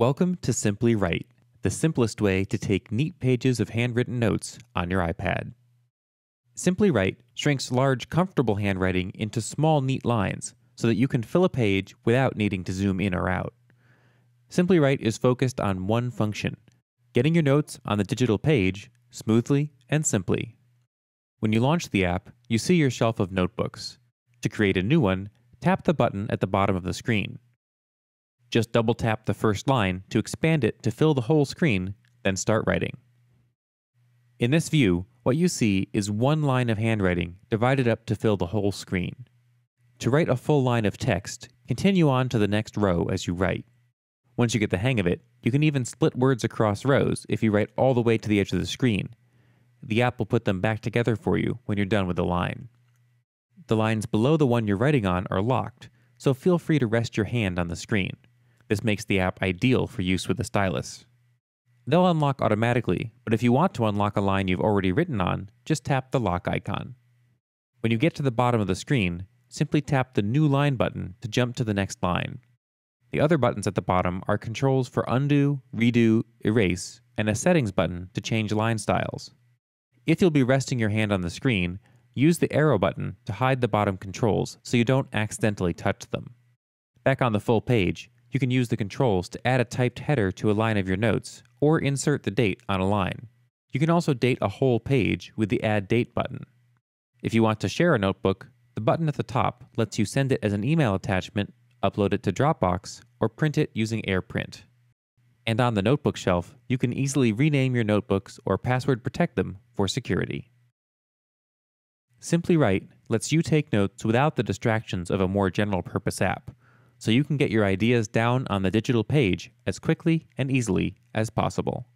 Welcome to Simply Write, the simplest way to take neat pages of handwritten notes on your iPad. Simply Write shrinks large, comfortable handwriting into small, neat lines so that you can fill a page without needing to zoom in or out. Simply Write is focused on one function getting your notes on the digital page smoothly and simply. When you launch the app, you see your shelf of notebooks. To create a new one, tap the button at the bottom of the screen. Just double tap the first line to expand it to fill the whole screen, then start writing. In this view, what you see is one line of handwriting divided up to fill the whole screen. To write a full line of text, continue on to the next row as you write. Once you get the hang of it, you can even split words across rows if you write all the way to the edge of the screen. The app will put them back together for you when you're done with the line. The lines below the one you're writing on are locked, so feel free to rest your hand on the screen. This makes the app ideal for use with a stylus. They'll unlock automatically, but if you want to unlock a line you've already written on, just tap the lock icon. When you get to the bottom of the screen, simply tap the New Line button to jump to the next line. The other buttons at the bottom are controls for undo, redo, erase, and a settings button to change line styles. If you'll be resting your hand on the screen, use the arrow button to hide the bottom controls so you don't accidentally touch them. Back on the full page, you can use the controls to add a typed header to a line of your notes or insert the date on a line. You can also date a whole page with the Add Date button. If you want to share a notebook, the button at the top lets you send it as an email attachment, upload it to Dropbox, or print it using AirPrint. And on the notebook shelf, you can easily rename your notebooks or password protect them for security. Simply Write lets you take notes without the distractions of a more general purpose app so you can get your ideas down on the digital page as quickly and easily as possible.